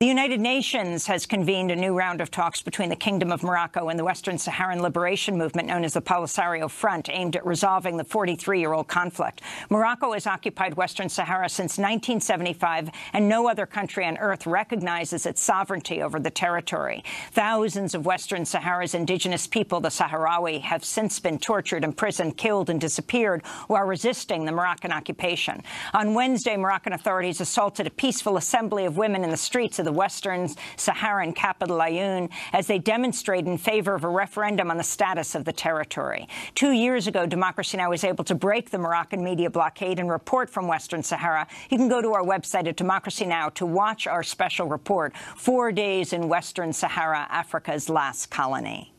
The United Nations has convened a new round of talks between the Kingdom of Morocco and the Western Saharan Liberation Movement known as the Polisario Front, aimed at resolving the 43-year-old conflict. Morocco has occupied Western Sahara since 1975, and no other country on earth recognizes its sovereignty over the territory. Thousands of Western Sahara's indigenous people, the Sahrawi, have since been tortured, imprisoned, killed and disappeared while resisting the Moroccan occupation. On Wednesday, Moroccan authorities assaulted a peaceful assembly of women in the streets of the the western Saharan capital, Ayoun, as they demonstrate in favor of a referendum on the status of the territory. Two years ago, Democracy Now! was able to break the Moroccan media blockade and report from Western Sahara. You can go to our website at Democracy Now! to watch our special report, Four Days in Western Sahara, Africa's Last Colony.